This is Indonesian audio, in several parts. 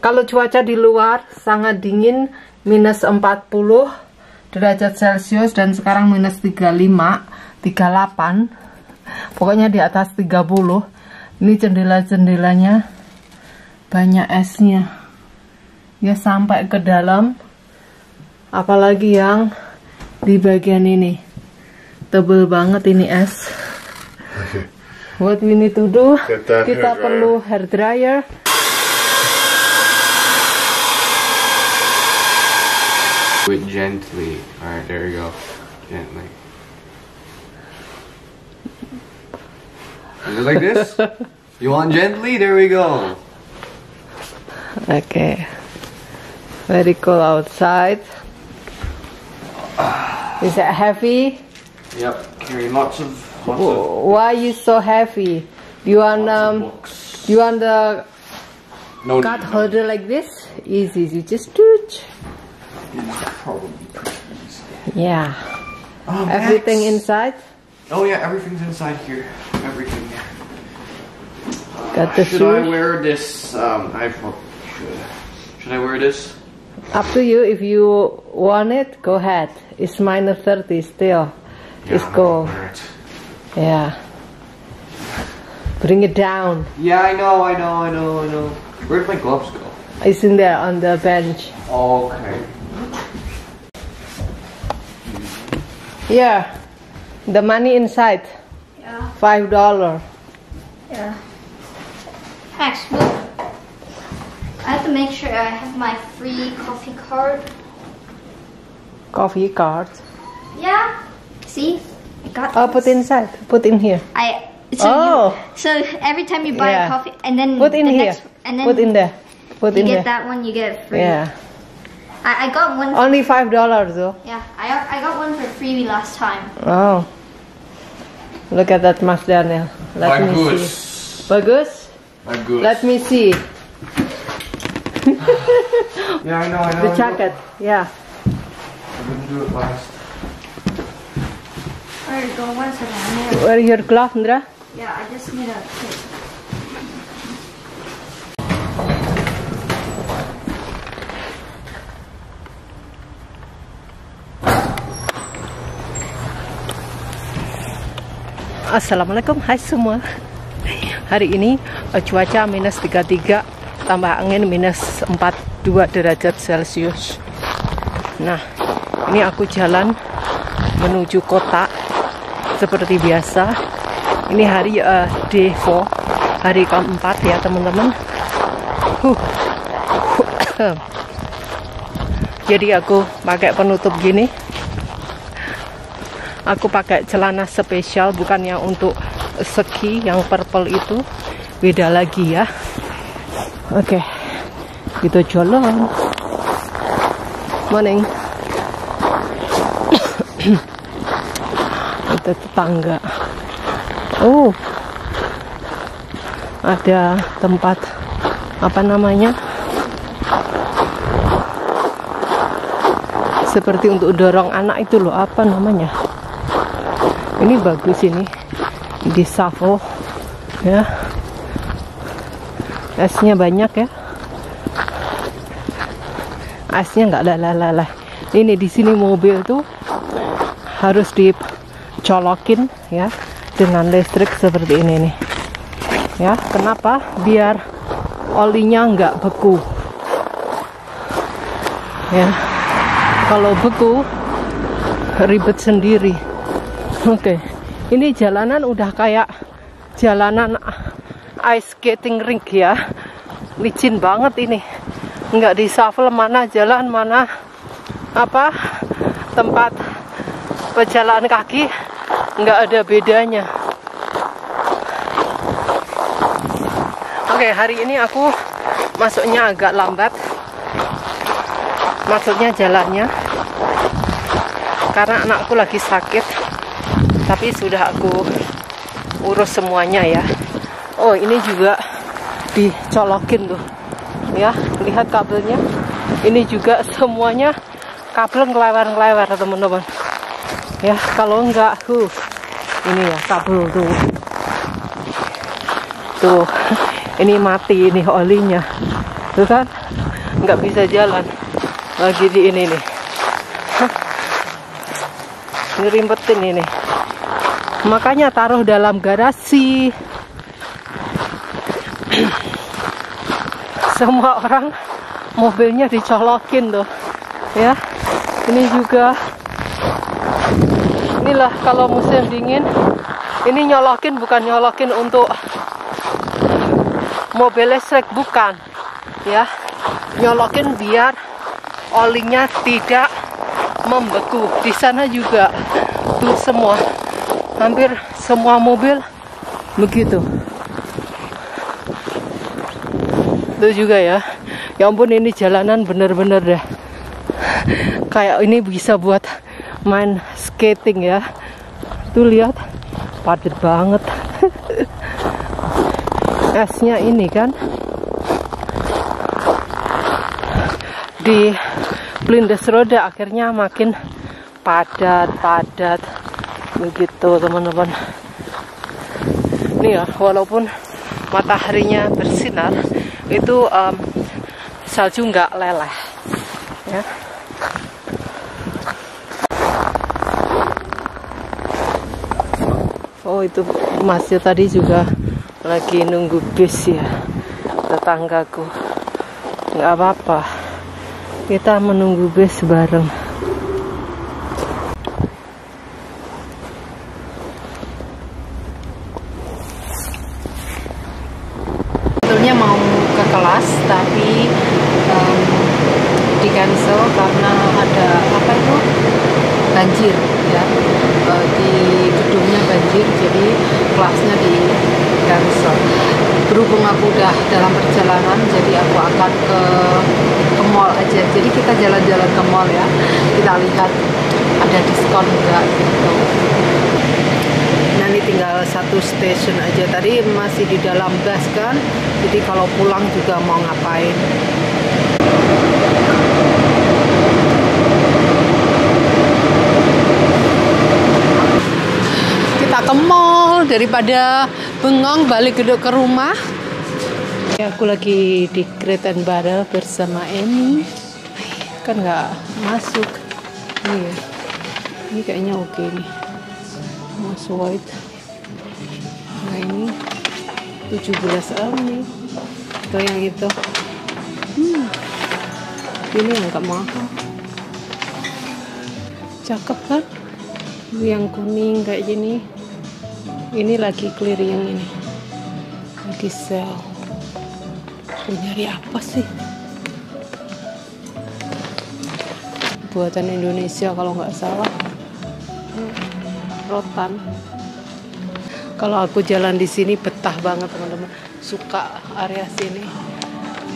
kalau cuaca di luar sangat dingin minus 40 derajat celcius dan sekarang minus 35 38 pokoknya di atas 30 ini jendela-jendelanya banyak esnya. Ya sampai ke dalam. Apalagi yang di bagian ini. Tebel banget ini es. What we need to do kita perlu hair dryer Do it gently. Alright, there you go. Gently. Is it like this? you want gently? There we go. Okay. Very cool outside. Is that heavy? Yep, carrying lots of lots of, Why you so heavy? You want um you want the No cut need, no. holder like this? Easy, you just do it. Probably pretty easy. Yeah. Oh, Everything Max. inside. Oh yeah, everything's inside here. Everything. Got the Should I wear this? Um, I should. Should I wear this? Up to you. If you want it, go ahead. It's minus thirty still. Yeah, it's cold. it. Yeah. Bring it down. Yeah, I know, I know, I know, I know. Where'd my gloves go? It's in there on the bench. Okay. Yeah. The money inside. Yeah. Five dollar. Yeah. Max, look. I have to make sure I have my free coffee card. Coffee card. Yeah. See? I got Oh, this. put inside. Put in here. I so Oh. you so every time you buy Yeah. a coffee and then Put in the here. next and then Put in there. Put you in get there. that one you get it free. Yeah. I, I got one Only five dollars though. yeah, I I got one for freebie last time. Oh. Look at that, Mas Daniel. Let me see. Bagus. Bagus. Bagus. Let me see Yeah, I know, I know. the I jacket. Yeah. I didn't do it last. Alright, go one second. I need a, Where your glove, Indra? yeah, I just need a tip. Assalamualaikum, hai semua. Hari ini eh, cuaca minus 33, tambah angin minus 42 derajat celcius. Nah, ini aku jalan menuju kota seperti biasa. Ini hari eh, day 4, hari keempat ya teman-teman. Huh. Jadi aku pakai penutup gini aku pakai celana spesial bukannya untuk ski yang purple itu. Beda lagi ya. Oke kita jalan morning. Itu tetangga. Oh ada tempat apa namanya? Seperti untuk dorong anak itu loh apa namanya ini bagus ini. Di Savo ya. Esnya banyak ya. Esnya nggak lala ini di sini mobil tuh harus dicolokin ya dengan listrik seperti ini nih. Ya kenapa? Biar olinya nggak beku. Ya kalau beku ribet sendiri Oke, ini jalanan udah kayak jalanan ice skating rink ya. Licin banget ini. Nggak di shuffle mana jalan mana apa tempat pejalan kaki nggak ada bedanya. Oke, hari ini aku masuknya agak lambat. Maksudnya jalannya karena anakku lagi sakit tapi sudah aku urus semuanya ya. Oh ini juga dicolokin tuh. Ya lihat kabelnya. Ini juga semuanya kabel ngelewer-ngelewer teman-teman. Ya kalau enggak huh ini ya kabel tuh. Tuh ini mati ini olinya. Tuh kan nggak bisa jalan lagi di ini nih. Ngerimpetin ini makanya taruh dalam garasi. Semua orang mobilnya dicolokin tuh ya. Ini juga. Inilah kalau musim dingin ini nyolokin bukan nyolokin untuk mobil listrik bukan ya. Nyolokin biar olinya tidak membeku. Di sana juga tuh semua hampir semua mobil begitu. Itu juga ya. Ya ampun ini jalanan bener-bener deh. Kayak ini bisa buat main skating ya. Tuh lihat padat banget. Esnya ini kan. Di blindes roda akhirnya makin padat-padat begitu teman-teman. Ini ya walaupun mataharinya bersinar itu um, salju nggak leleh ya. Oh itu masnya tadi juga lagi nunggu bis ya tetanggaku. Nggak apa-apa kita menunggu bis bareng sebetulnya mau ke kelas tapi um, di cancel karena ada apa itu banjir ya E, di gedungnya banjir jadi kelasnya di berhubung aku udah dalam perjalanan jadi aku akan ke ke mall aja. Jadi kita jalan-jalan ke mall ya. Kita lihat ada diskon enggak gitu. Nah ini tinggal satu stasiun aja. Tadi masih di dalam bus kan? Jadi kalau pulang juga mau ngapain kita ke mall daripada bengong balik ke ke rumah. Ya, aku lagi di and Barrel bersama Emi kan nggak masuk. Iya. Ini kayaknya oke nih. Mas white. Nah ini 17 am nih. Atau yang itu. Hmm. ini yang nggak mahal. Cakep kan? Yang kuning kayak gini ini lagi clearing ini. Lagi sale Aku nyari apa sih? Buatan Indonesia kalau nggak salah. Rotan. Kalau aku jalan di sini betah banget teman-teman. Suka area sini.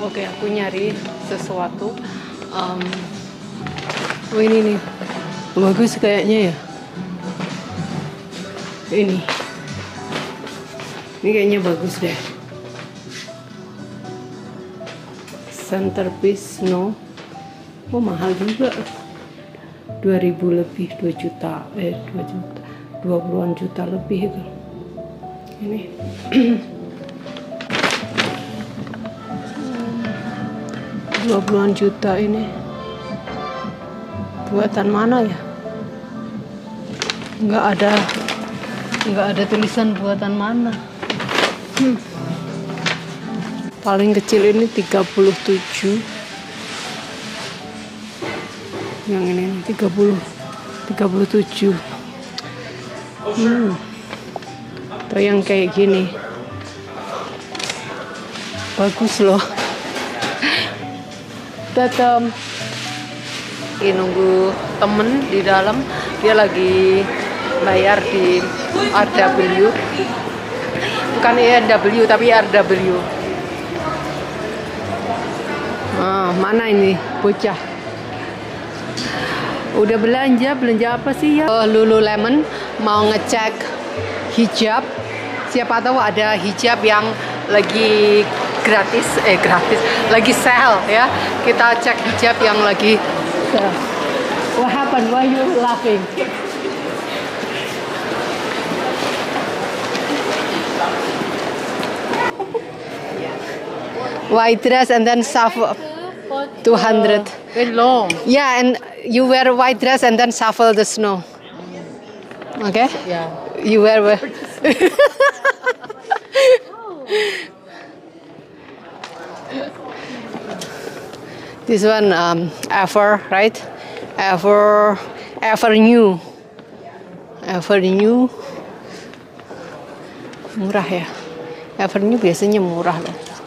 Oke aku nyari sesuatu. Um, oh ini nih. Bagus kayaknya ya. Ini ini kayaknya bagus deh. Centerpiece no. Oh mahal juga. 2000 lebih 2 juta eh 2 juta 20-an juta lebih itu. Ini. 20-an juta ini. Buatan mana ya? Nggak ada nggak ada tulisan buatan mana Hmm. paling kecil ini 37 yang ini nih, 30 37 hmm. atau yang kayak gini. Bagus loh. Tetap lagi nunggu temen di dalam. Dia lagi bayar di RW bukan ERW tapi RW ah, mana ini? Bocah. Udah belanja? Belanja apa sih ya? Oh, Lululemon mau ngecek hijab. Siapa tahu ada hijab yang lagi gratis eh gratis lagi sale ya. Kita cek hijab yang lagi sale. What happened why you laughing white dress and then shuffle 200 Very long. yeah and you wear a white dress and then shuffle the snow. Okay? Yeah. you wear wear this one um, ever right? Ever ever new. Ever new. Murah ya? Ever new biasanya murah loh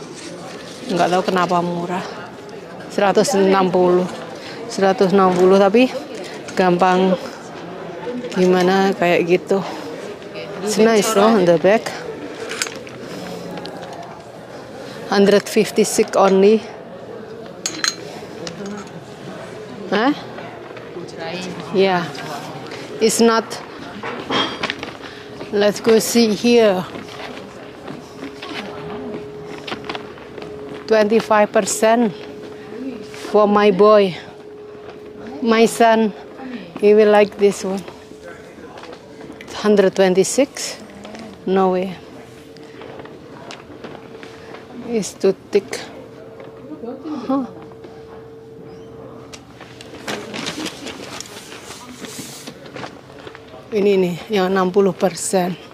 nggak tahu kenapa murah. 160 160 tapi gampang. Gimana kayak gitu? It's nice loh on the back. 156 only. Huh? yeah. It's not. Let's go see here 25% for my boy. My son he will like this one. 126 no way. It's too thick. Huh. ini nih yang 60 persen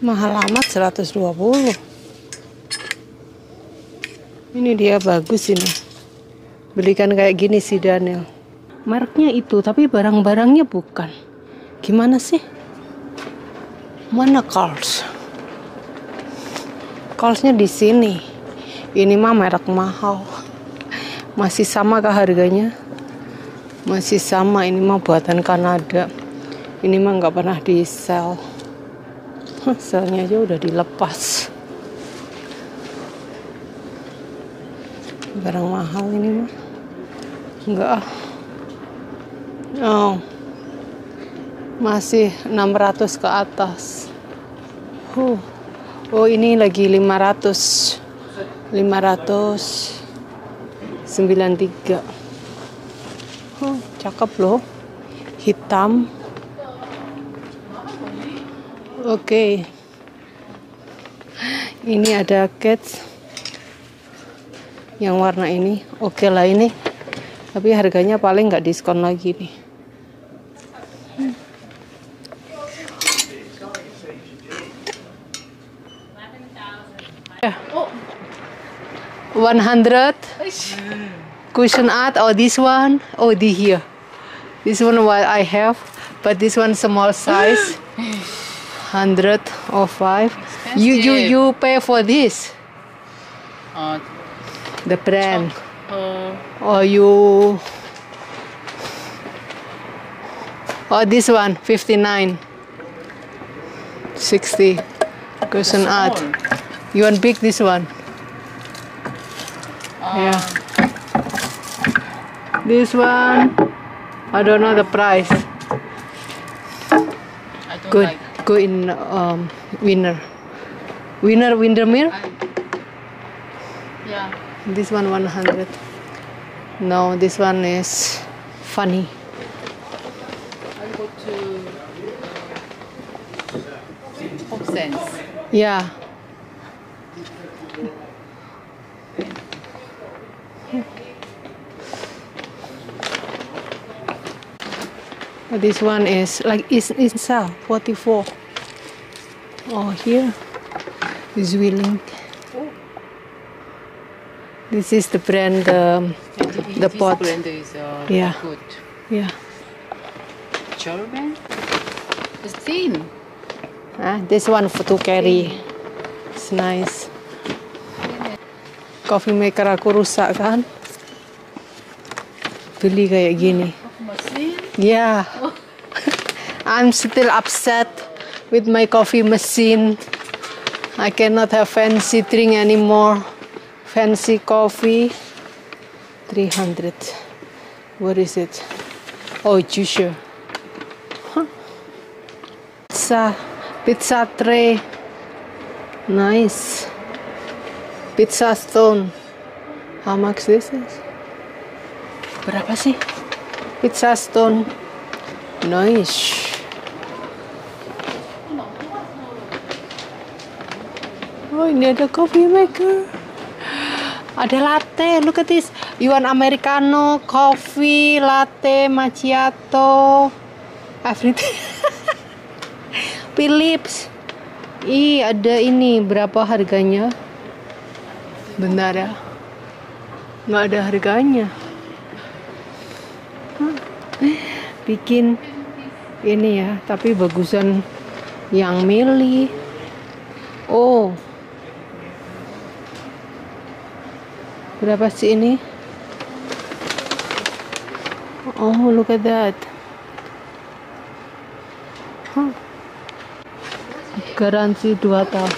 mahal amat 120 ini dia bagus ini. Belikan kayak gini si Daniel. Mereknya itu tapi barang-barangnya bukan. Gimana sih? Mana Carls Carlsnya di sini. Ini mah merek mahal. Masih sama kah harganya? Masih sama ini mah buatan Kanada. Ini mah nggak pernah di sell selnya aja udah dilepas. Barang mahal ini mah. Enggak. Oh. Masih 600 ke atas. Huh. oh ini lagi 500 500 93 oh, cakep loh. Hitam oke. Ini ada cats yang warna ini. Oke lah ini. Tapi harganya paling nggak diskon lagi nih. One hundred. Cushion art or this one? Oh the here. This one what I have but this one small size hundred or five. You you you pay for this? Uh, the brand. uh, or you or this one 59 60 cushion art. You want big this one? Yeah. This one I don't know the price. I don't good. like. Go in um, winner. Winner windermere? Yeah. this one 100 no this one is funny. I go to Sense. yeah. This one is like is in sale 44 oh here is willing this is the brand um, The this pot. brand is uh, Yeah. good. yeah German. It's thin. Ah, this one for to carry. It's nice. Coffee maker aku rusak kan? Beli kayak gini. Machine. Yeah. I'm still upset with my coffee machine. I cannot have fancy drink anymore. Fancy coffee. 300. What is it? Oh, juicer. Huh. Pizza. Pizza tray. Nice. Pizza stone. How much this is? Berapa sih? Pizza stone. Nice. Ini ada coffee maker. Ada latte. Look at this. Want americano, coffee, latte, macchiato, everything. Philips. Ih, ada ini. Berapa harganya? Benar ya? Nggak ada harganya. Hah. Bikin ini ya, tapi bagusan yang mili. Oh. Berapa sih ini? Oh, look at that. Huh. Garansi 2 tahun.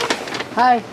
Hai.